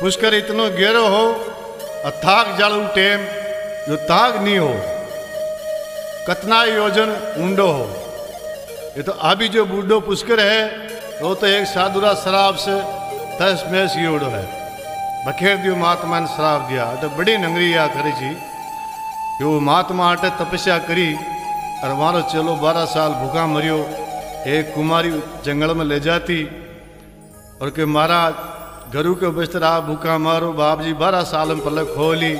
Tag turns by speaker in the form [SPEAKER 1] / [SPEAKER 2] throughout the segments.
[SPEAKER 1] पुष्कर इतनो गहरो हो और थाक जालू टेम, जो ताग नहीं हो। कतना योजन ऊंडो हो। ये तो अभी जो बूढ़ो पुष्कर है, वो तो एक साधुरा शराब से तस मैस योड़ो है। बखेर दियो महात्मा ने श्राप दिया। तो बड़ी नंगरी या करी थी। कि वो महात्मा आटे तपस्या करी, और मारो चलो बारह साल भूखा मरियो, एक कुमारी जंगल में ले जाती, और के महाराज घरू के बस्तर आप भूखा मारो बाप जी बारह साल में पलक खोली।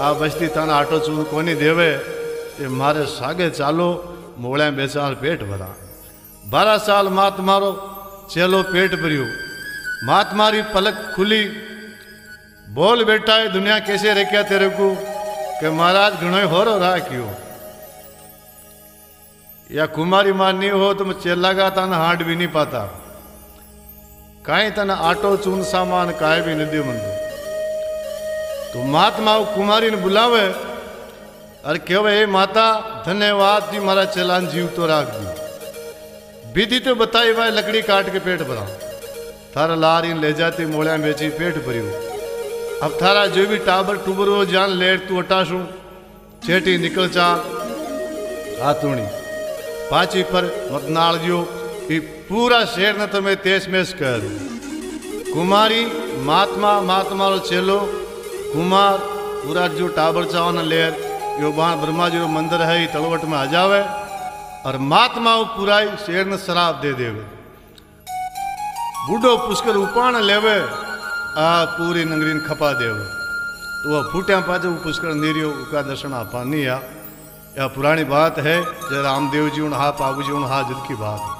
[SPEAKER 1] आ बस्ती तन आटो चूर कोनी देवे। ये मारे सागे चालो मोड़ा बेचार पेट भरा। बारह साल मात मारो, चलो पेट भरियो। मात मारी पलक खुली। बोल बेटा दुनिया कैसे रखा तेरे को? कि महाराज घणो होरो रहा क्यों। या कुमारी माँ नहीं हो तो मैं चेलागा तन हाट भी नहीं पाता। કાંઈ તને આટો ચૂન સામાન કાંઈ બી ન દે મને તો મહાત્મા કુમારીને બોલાવે, અરે કહેવાય એ માતા ધન્યવાદ જી મારા ચેલાન જીવતો રાખજો. બીધી તો બતાવી ભાઈ, લકડી કાટ કે પેટ ભરા તારા લારીને લઈ જાતી મોળ્યા વેચી પેટ ભર્યું. અબ થારા જો બી ટાબર ટુબરો જાન લેટ તું અટાશું, છેટી નીકળ ચા હાથુણી પાછી પર મતનાળજો ये पूरा तुम्हें तेज मेस कर। कुमारी, महात्मा महात्मा पूरा जो टाबर चाव न लेर, यो बाण ब्रह्मा जी रो मंदिर है तलवट में आ जावे, और महात्मा पूरा शेर ने शराब दे देवे। बूढ़ो पुष्कर उपाण लेवे, आ पूरी नगरी ने खपा देवे। तो वह फूटिया पाचे वो पुष्कर नीरियो उसका दर्शन आपा नहीं आ। यह पुरानी बात है, जय रामदेव जी उन हा पाबू जी उन हा जिद की बात है।